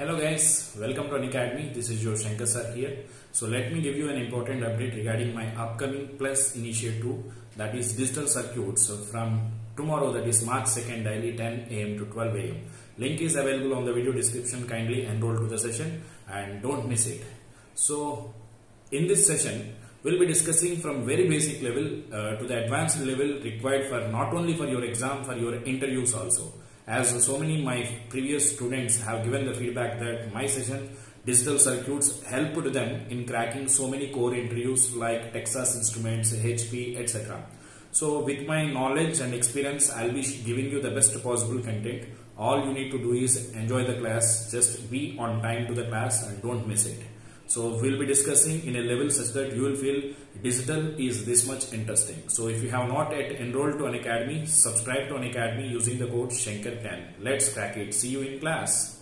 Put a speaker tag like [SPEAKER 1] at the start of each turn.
[SPEAKER 1] Hello guys, welcome to Unacademy. This is Joe Shankar sir here. So let me give you an important update regarding my upcoming Plus initiative that is digital circuits from tomorrow that is March 2nd daily 10 am to 12 am. Link is available on the video description. Kindly enroll to the session and don't miss it. So in this session we'll be discussing from very basic level uh, to the advanced level required for not only for your exam for your interviews also as so many my previous students have given the feedback that my session digital circuits helped them in cracking so many core interviews like Texas Instruments, HP, etc. So with my knowledge and experience, I'll be giving you the best possible content. All you need to do is enjoy the class, just be on time to the class and don't miss it. So we'll be discussing in a level such that you will feel digital is this much interesting. So if you have not yet enrolled to Unacademy, subscribe to Unacademy using the code Shankar10. Let's crack it. See you in class.